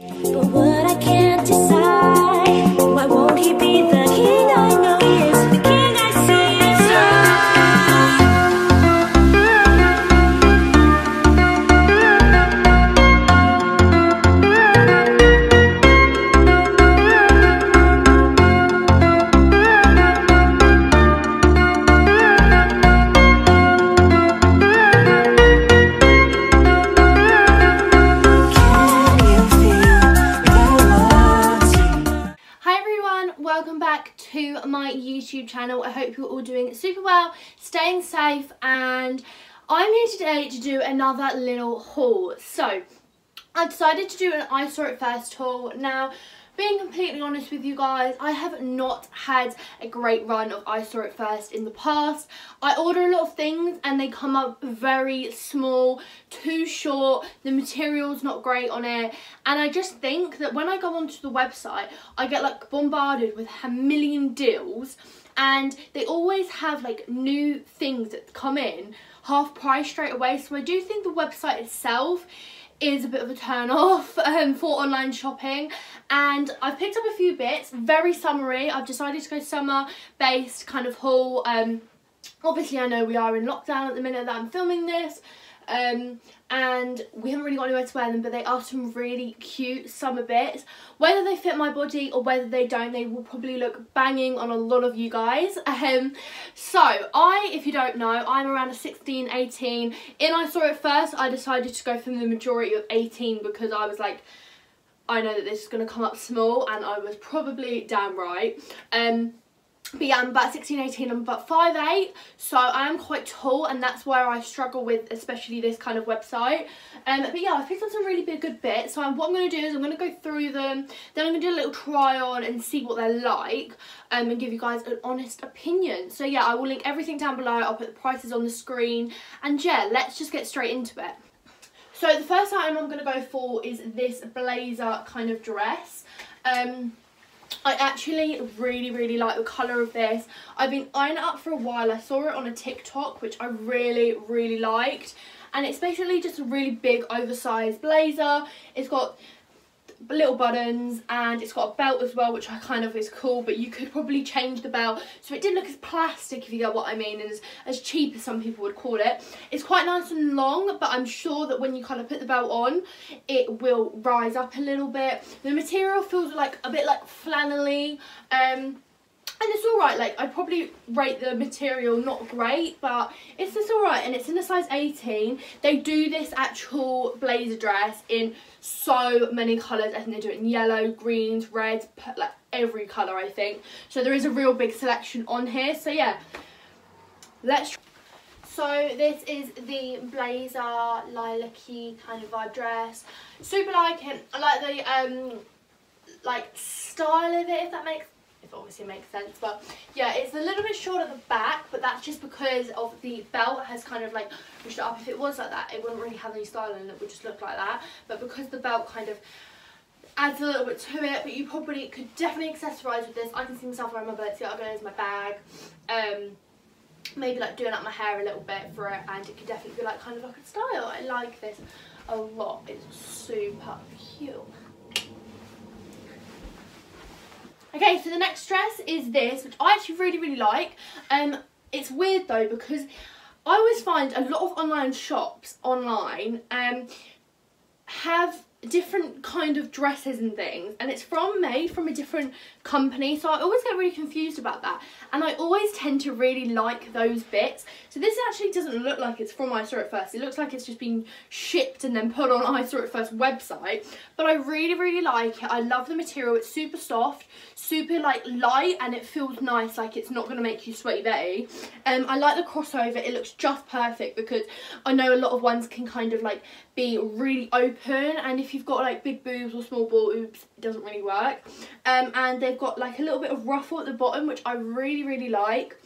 But what I can't welcome back to my YouTube channel. I hope you're all doing super well, staying safe, and I'm here today to do another little haul. So, I decided to do an I Saw It First haul. Now, being completely honest with you guys, I have not had a great run of I Saw It First in the past. I order a lot of things and they come up very small, too short, the material's not great on it, and I just think that when I go onto the website, I get like bombarded with a million deals and they always have like new things that come in half price straight away so I do think the website itself is a bit of a turn off um, for online shopping. And I've picked up a few bits very summery. I've decided to go summer based kind of haul. Um, obviously I know we are in lockdown at the minute that I'm filming this. Um, and we haven't really got anywhere to wear them but they are some really cute summer bits. Whether they fit my body or whether they don't they will probably look banging on a lot of you guys. Um, so I if you don't know I'm around a 16 18 in I saw it first I decided to go for the majority of 18 because I was like I know that this is going to come up small and I was probably damn right. Um, but yeah, I'm about 16, 18, I'm about 5'8", so I am quite tall and that's where I struggle with especially this kind of website. Um, but yeah, I picked up some really big good bits, so I'm, what I'm going to do is I'm going to go through them, then I'm going to do a little try on and see what they're like um, and give you guys an honest opinion. So yeah, I will link everything down below, I'll put the prices on the screen, and yeah, let's just get straight into it. So the first item I'm going to go for is this blazer kind of dress. Um, I actually really, really like the colour of this. I've been eyeing it up for a while. I saw it on a TikTok, which I really, really liked. And it's basically just a really big, oversized blazer. It's got little buttons and it's got a belt as well which I kind of is cool but you could probably change the belt. So it didn't look as plastic if you get what I mean and as, as cheap as some people would call it. It's quite nice and long but I'm sure that when you kind of put the belt on it will rise up a little bit. The material feels like a bit like flannelly um and it's alright, like I probably rate the material not great, but it's just alright and it's in a size 18. They do this actual blazer dress in so many colours. I think they do it in yellow, greens, reds, like every colour I think. So there is a real big selection on here. So yeah, let's so this is the blazer lilac-y kind of vibe dress. Super like it. I like the um like style of it if that makes if it obviously makes sense but yeah it's a little bit short at the back but that's just because of the belt has kind of like pushed it up. If it was like that it wouldn't really have any style and it would just look like that but because the belt kind of adds a little bit to it but you probably could definitely accessorize with this. I can see myself wearing my Balenciaga as my bag um maybe like doing up my hair a little bit for it and it could definitely be like kind of like a style. I like this a lot. It's super cute Okay, so the next dress is this, which I actually really, really like. Um, it's weird though because I always find a lot of online shops online um have different kind of dresses and things and it's from made from a different company so I always get really confused about that and I always tend to really like those bits. So this actually doesn't look like it's from I Saw It First. It looks like it's just been shipped and then put on I Saw It First website but I really really like it. I love the material. It's super soft super like light and it feels nice like it's not going to make you sweaty Betty um, I like the crossover. It looks just perfect because I know a lot of ones can kind of like be really open and if you've got like big boobs or small boobs it doesn't really work. Um, and they've got like a little bit of ruffle at the bottom which I really really like.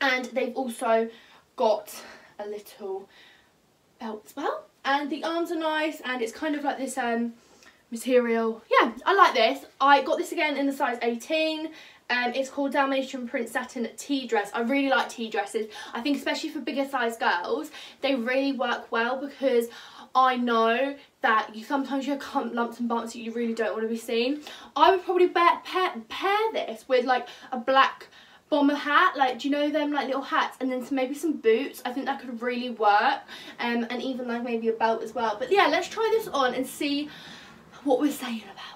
And they've also got a little belt as well. And the arms are nice and it's kind of like this um material. Yeah I like this. I got this again in the size 18 um, it's called Dalmatian Print Satin Tea Dress. I really like tea dresses. I think especially for bigger size girls, they really work well because I know that you sometimes you have lumps and bumps that you really don't want to be seen. I would probably pair, pair, pair this with like a black bomber hat like do you know them like little hats? And then some, maybe some boots. I think that could really work um, and even like maybe a belt as well. But yeah let's try this on and see what we're saying about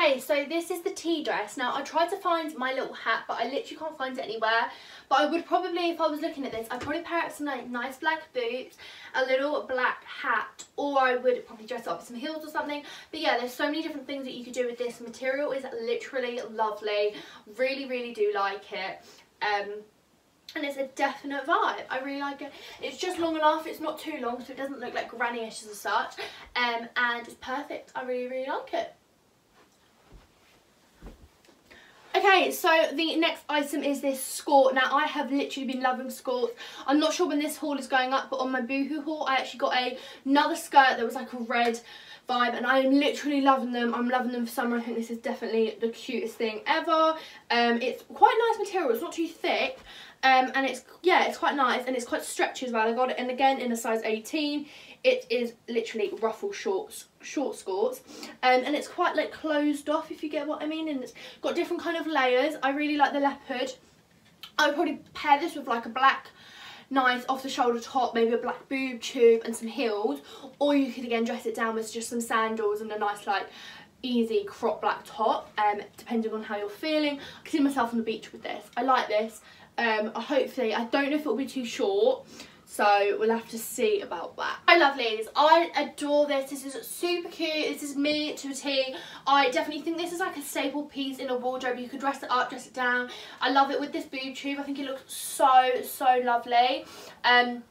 Hey, so this is the tea dress. Now, I tried to find my little hat, but I literally can't find it anywhere. But I would probably, if I was looking at this, I'd probably pair with some like, nice black boots, a little black hat, or I would probably dress up with some heels or something. But yeah, there's so many different things that you could do with this. material is literally lovely. Really, really do like it. Um, and it's a definite vibe. I really like it. It's just long enough, it's not too long, so it doesn't look like granny-ish as such. Um, and it's perfect. I really, really like it. Okay, so the next item is this skirt. Now, I have literally been loving skirts. I'm not sure when this haul is going up, but on my Boohoo haul, I actually got a, another skirt that was like a red vibe, and I am literally loving them. I'm loving them for summer. I think this is definitely the cutest thing ever. Um, it's quite nice material. It's not too thick, um, and it's, yeah, it's quite nice, and it's quite stretchy as well. I got it, and again, in a size 18. It is literally ruffle shorts, short skirts, um, and it's quite like closed off, if you get what I mean, and it's got different kind of layers. I really like the leopard. I would probably pair this with like a black nice off the shoulder top, maybe a black boob tube and some heels, or you could again dress it down with just some sandals and a nice like easy crop black top, um, depending on how you're feeling. I can see myself on the beach with this. I like this. Um, hopefully, I don't know if it'll be too short, so we'll have to see about that. Hi lovelies, I adore this. This is super cute. This is me to a T. I definitely think this is like a staple piece in a wardrobe. You could dress it up, dress it down. I love it with this boob tube. I think it looks so, so lovely. Um,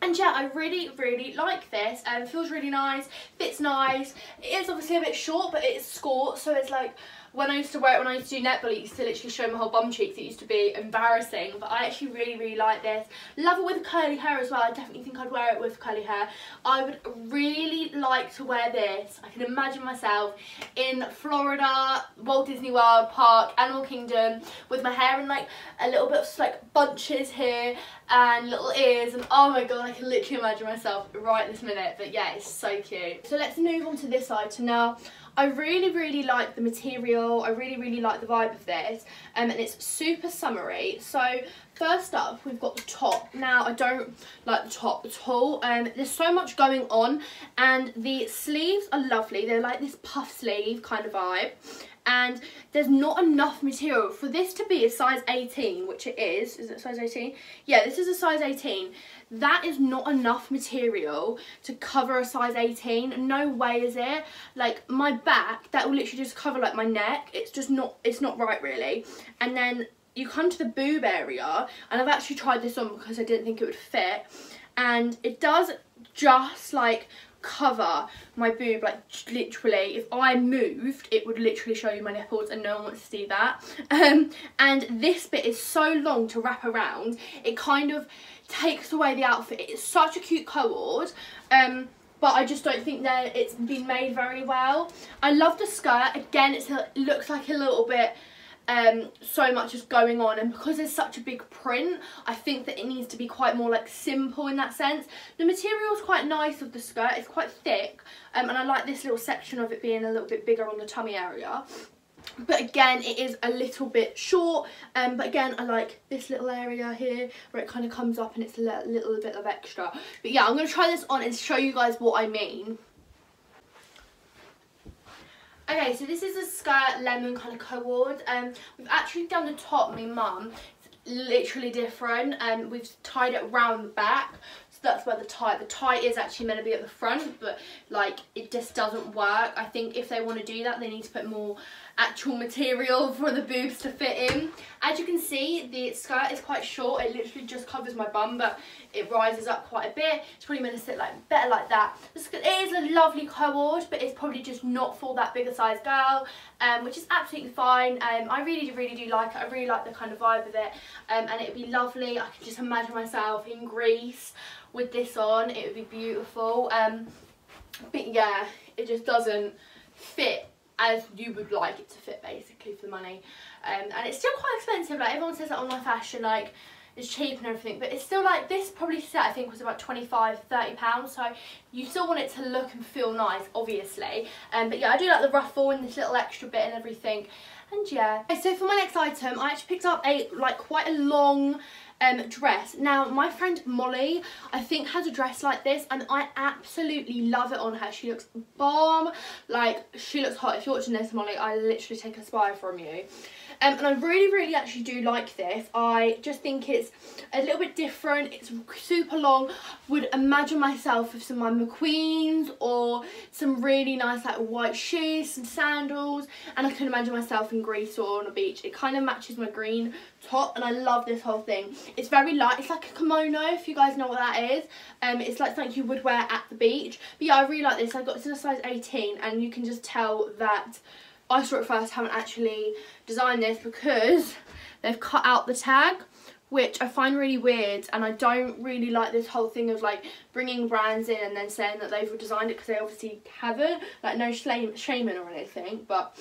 and yeah, I really, really like this. Um, it feels really nice, fits nice. It is obviously a bit short, but it's skirt, so it's like when I used to wear it when I used to do netball, it used to literally show my whole bum cheeks. It used to be embarrassing, but I actually really, really like this. Love it with curly hair as well. I definitely think I'd wear it with curly hair. I would really like to wear this. I can imagine myself in Florida, Walt Disney World Park, Animal Kingdom, with my hair in like a little bit of like bunches here and little ears and oh my god I can literally imagine myself right this minute but yeah it's so cute. So let's move on to this item now. I really, really like the material. I really, really like the vibe of this. Um, and it's super summery. So first up, we've got the top. Now, I don't like the top at all. Um, there's so much going on. And the sleeves are lovely. They're like this puff sleeve kind of vibe. And there's not enough material for this to be a size 18, which it is. Is it size 18? Yeah, this is a size 18 that is not enough material to cover a size 18 no way is it. Like my back that will literally just cover like my neck. It's just not it's not right really. And then you come to the boob area and I've actually tried this on because I didn't think it would fit. And it does just like cover my boob like literally. If I moved it would literally show you my nipples and no one wants to see that. Um, and this bit is so long to wrap around. It kind of takes away the outfit. It's such a cute co-ord. Um, but I just don't think that it's been made very well. I love the skirt. Again, it looks like a little bit um, so much is going on and because there's such a big print I think that it needs to be quite more like simple in that sense. The material is quite nice of the skirt, it's quite thick um, and I like this little section of it being a little bit bigger on the tummy area but again it is a little bit short um, but again I like this little area here where it kind of comes up and it's a little bit of extra. But yeah I'm going to try this on and show you guys what I mean. Okay so this is a skirt lemon kind of co-ord um, we've actually done the top my mum. It's literally different. And um, we've tied it round the back that's where the tie the tie is actually meant to be at the front but like it just doesn't work I think if they want to do that they need to put more actual material for the boobs to fit in. As you can see, the skirt is quite short. It literally just covers my bum, but it rises up quite a bit. It's probably meant to sit like better like that. It is a lovely co-ord, but it's probably just not for that bigger size girl, um, which is absolutely fine. Um, I really, really do like it. I really like the kind of vibe of it, um, and it'd be lovely. I can just imagine myself in Greece with this on. It would be beautiful. Um, but yeah, it just doesn't fit as you would like it to fit basically for the money um, and it's still quite expensive like everyone says that online fashion like it's cheap and everything but it's still like this probably set I think was about 25 30 pounds so you still want it to look and feel nice obviously um, but yeah I do like the ruffle and this little extra bit and everything and yeah okay, so for my next item I actually picked up a like quite a long um, dress. Now, my friend Molly, I think has a dress like this and I absolutely love it on her. She looks bomb, like she looks hot. If you're watching this, Molly, I literally take a spy from you. Um, and I really, really actually do like this. I just think it's a little bit different. It's super long. Would imagine myself with some of my McQueens or some really nice like white shoes, some sandals. And I can imagine myself in Greece or on a beach. It kind of matches my green top and I love this whole thing. It's very light. It's like a kimono if you guys know what that is. Um, It's like something you would wear at the beach. But yeah, I really like this. I got in a size 18 and you can just tell that I saw it first haven't actually designed this because they've cut out the tag which I find really weird and I don't really like this whole thing of like bringing brands in and then saying that they've designed it because they obviously haven't like no shame shaming or anything but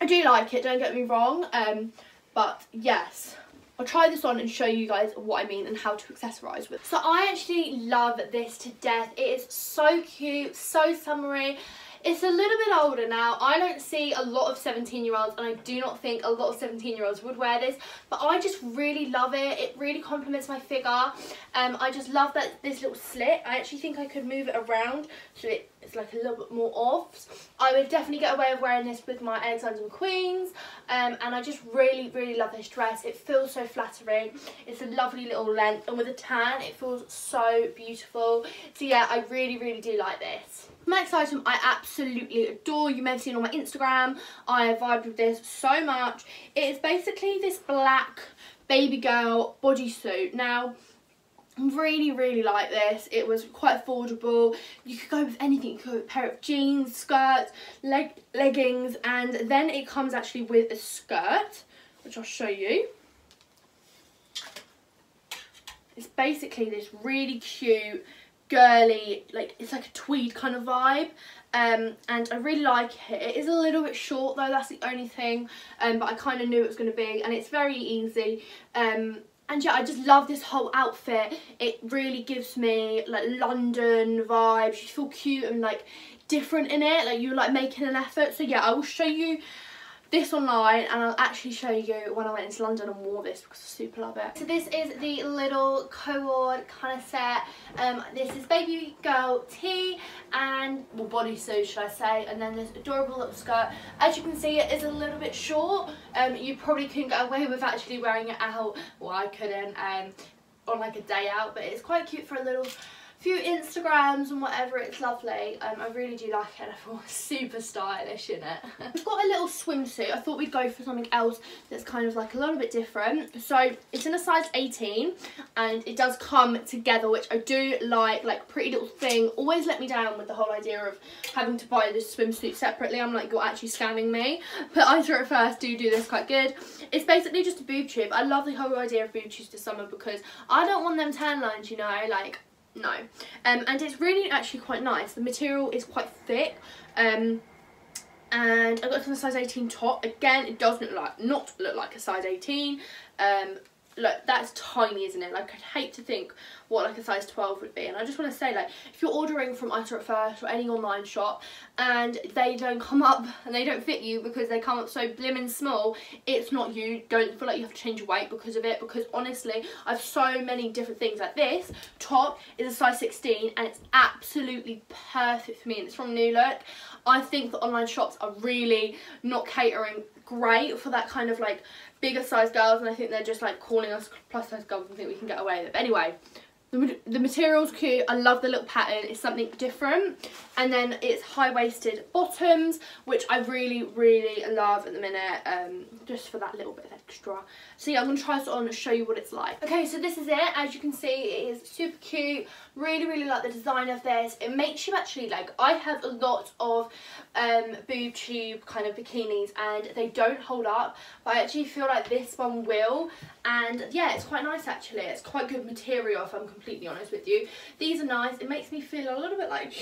I do like it don't get me wrong um but yes I'll try this on and show you guys what I mean and how to accessorise with. So I actually love this to death. It is so cute, so summery. It's a little bit older now. I don't see a lot of 17 year olds and I do not think a lot of 17 year olds would wear this but I just really love it. It really complements my figure. Um, I just love that this little slit. I actually think I could move it around so it, it's like a little bit more off. I would definitely get away with wearing this with my Alexander McQueens um, and I just really really love this dress. It feels so flattering. It's a lovely little length and with a tan it feels so beautiful. So yeah I really really do like this. Next item I absolutely adore. You may have seen on my Instagram. I vibed with this so much. It is basically this black baby girl bodysuit. Now, I really really like this it was quite affordable you could go with anything you could with a pair of jeans skirts leg leggings and then it comes actually with a skirt which i'll show you it's basically this really cute girly, like it's like a tweed kind of vibe. Um, and I really like it. It is a little bit short though, that's the only thing, um, but I kind of knew it was going to be, and it's very easy. Um, and yeah, I just love this whole outfit. It really gives me like London vibes. You feel cute and like different in it, like you're like making an effort. So yeah, I will show you this online and I'll actually show you when I went into London and wore this because I super love it. So this is the little co-ord kind of set. Um, this is baby girl tee and, well bodysuit should I say, and then this adorable little skirt. As you can see it is a little bit short. Um, you probably couldn't get away with actually wearing it out. Well I couldn't um, on like a day out but it's quite cute for a little few Instagrams and whatever, it's lovely. Um, I really do like it. I feel super stylish in it. We've got a little swimsuit. I thought we'd go for something else that's kind of like a little bit different. So it's in a size 18 and it does come together, which I do like, like pretty little thing. Always let me down with the whole idea of having to buy this swimsuit separately. I'm like, you're actually scamming me. But I thought at first do do this quite good. It's basically just a boob tube. I love the whole idea of boob tubes this summer because I don't want them tan lines, you know, like no. Um, and it's really actually quite nice. The material is quite thick um, and I got it in a size 18 top. Again it does look like not look like a size 18 um, look that's tiny isn't it? Like I'd hate to think what like a size 12 would be. And I just want to say like if you're ordering from I Saw It First or any online shop and they don't come up and they don't fit you because they come up so blimmin' small it's not you. Don't feel like you have to change your weight because of it because honestly I have so many different things like this. Top is a size 16 and it's absolutely perfect for me and it's from New Look. I think that online shops are really not catering great for that kind of like bigger size girls and I think they're just like calling us plus size girls and think we can get away with it. But anyway, the, the material's cute. I love the little pattern. It's something different. And then it's high-waisted bottoms, which I really, really love at the minute, um, just for that little bit of extra. So yeah, I'm going to try this on and show you what it's like. Okay, so this is it. As you can see, it is super cute. Really, really like the design of this. It makes you actually, like, I have a lot of um, boob tube kind of bikinis and they don't hold up. But I actually feel like this one will. And yeah, it's quite nice actually. It's quite good material if I'm completely honest with you. These are nice. It makes me feel a little bit like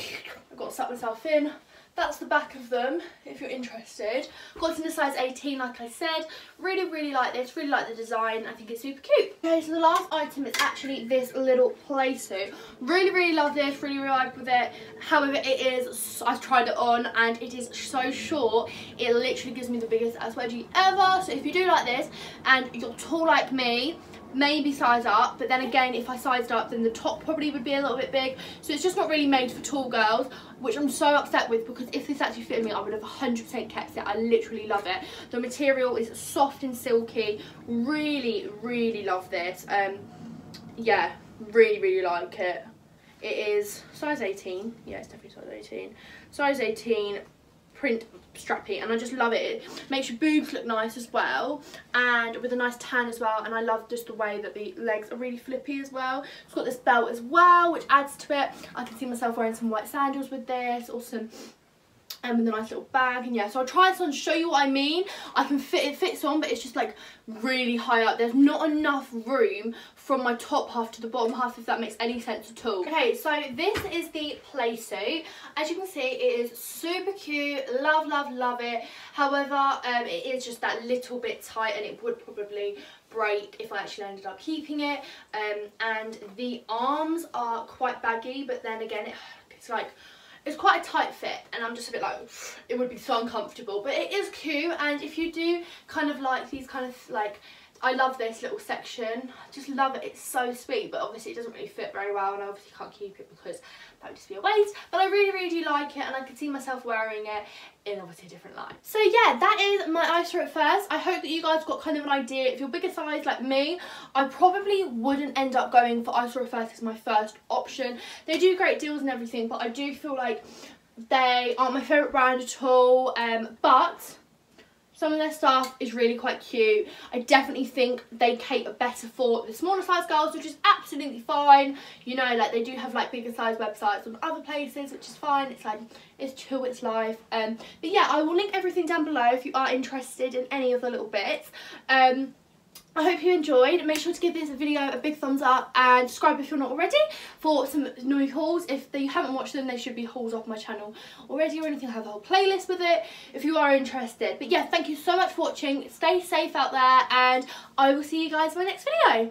I've got to suck myself in that's the back of them if you're interested. Got in a size 18 like I said. Really, really like this. Really like the design. I think it's super cute. Okay, so the last item is actually this little play suit. Really, really love this. Really, really like with it. However, it is, I've tried it on and it is so short. It literally gives me the biggest ass wedgie ever. So if you do like this and you're tall like me, maybe size up but then again if I sized up then the top probably would be a little bit big. So it's just not really made for tall girls which I'm so upset with because if this actually fitted me I would have 100% kept it. I literally love it. The material is soft and silky. Really really love this. Um yeah really really like it. It is size 18 yeah it's definitely size 18 size 18 print strappy and I just love it. It makes your boobs look nice as well and with a nice tan as well and I love just the way that the legs are really flippy as well. It's got this belt as well which adds to it. I can see myself wearing some white sandals with this or some um, with a nice little bag and yeah so I'll try this on show you what I mean. I can fit it fits on but it's just like really high up. There's not enough room from my top half to the bottom half if that makes any sense at all. Okay so this is the play suit. As you can see it is super cute. Love love love it. However um, it is just that little bit tight and it would probably break if I actually ended up keeping it. Um, and the arms are quite baggy but then again it, it's like it's quite a tight fit and I'm just a bit like it would be so uncomfortable. But it is cute and if you do kind of like these kind of like I love this little section. I just love it. It's so sweet, but obviously it doesn't really fit very well and I obviously can't keep it because that would just be a waste. But I really, really do like it and I can see myself wearing it in obviously a different light. So yeah, that is my I Saw It First. I hope that you guys got kind of an idea. If you're bigger size like me, I probably wouldn't end up going for I Saw It First as my first option. They do great deals and everything, but I do feel like they aren't my favourite brand at all. Um, but some of their stuff is really quite cute. I definitely think they cater better for the smaller size girls, which is absolutely fine. You know, like they do have like bigger size websites on other places, which is fine. It's like, it's chill, it's life. Um, but yeah, I will link everything down below if you are interested in any of the little bits. Um, I hope you enjoyed. Make sure to give this video a big thumbs up and subscribe if you're not already for some new hauls. If you haven't watched them, they should be hauls off my channel already or anything. I have a whole playlist with it if you are interested. But yeah, thank you so much for watching. Stay safe out there and I will see you guys in my next video.